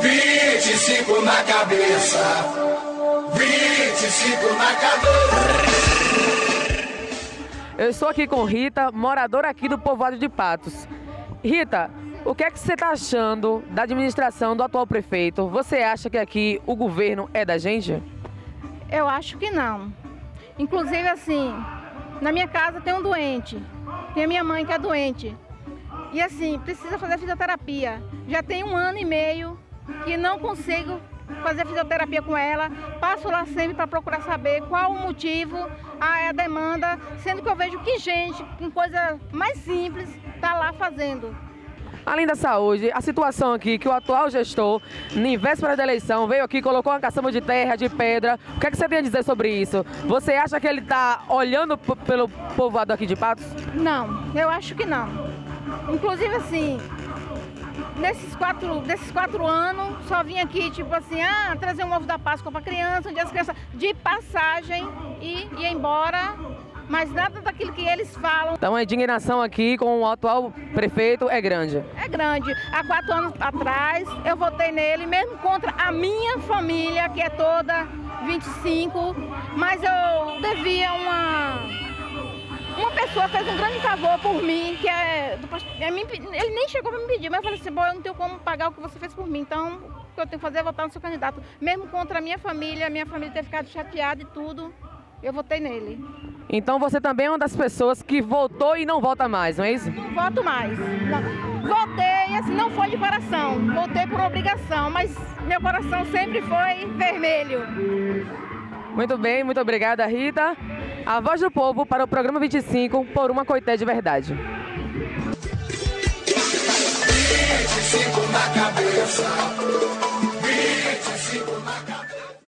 25 na cabeça. 25 na cabeça. Eu estou aqui com Rita, moradora aqui do povoado de Patos. Rita, o que é que você está achando da administração do atual prefeito? Você acha que aqui o governo é da gente? Eu acho que não. Inclusive, assim, na minha casa tem um doente. Tem a minha mãe que é doente. E assim, precisa fazer fisioterapia. Já tem um ano e meio que não consigo fazer fisioterapia com ela. Passo lá sempre para procurar saber qual o motivo, a, a demanda, sendo que eu vejo que gente com coisa mais simples está lá fazendo. Além da saúde, a situação aqui que o atual gestor, em véspera da eleição, veio aqui, colocou uma caçamba de terra, de pedra. O que, é que você tem a dizer sobre isso? Você acha que ele está olhando pelo povoado aqui de Patos? Não, eu acho que não. Inclusive assim, nesses quatro, desses quatro anos, só vim aqui, tipo assim, ah, trazer um ovo da Páscoa para criança, onde as crianças de passagem e ir embora mas nada daquilo que eles falam. Então a indignação aqui com o atual prefeito é grande? É grande. Há quatro anos atrás eu votei nele, mesmo contra a minha família, que é toda 25, mas eu devia uma. Uma pessoa fez um grande favor por mim, que é. Ele nem chegou para me pedir, mas eu falei assim: bom, eu não tenho como pagar o que você fez por mim, então o que eu tenho que fazer é votar no seu candidato. Mesmo contra a minha família, minha família ter ficado chateada e tudo, eu votei nele. Então você também é uma das pessoas que votou e não vota mais, não é isso? Não voto mais. Não. Votei, assim, não foi de coração. Votei por obrigação, mas meu coração sempre foi vermelho. Muito bem, muito obrigada, Rita. A voz do povo para o programa 25 por uma coité de verdade.